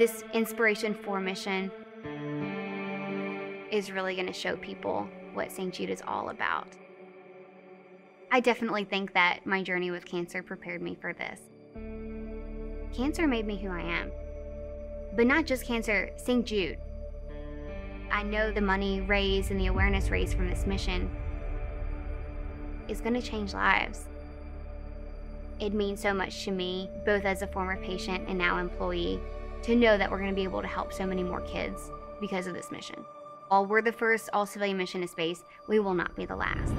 this Inspiration 4 mission is really going to show people what St. Jude is all about. I definitely think that my journey with cancer prepared me for this. Cancer made me who I am. But not just cancer, St. Jude. I know the money raised and the awareness raised from this mission is going to change lives. It means so much to me, both as a former patient and now employee, to know that we're going to be able to help so many more kids because of this mission. While we're the first all civilian mission to space, we will not be the last.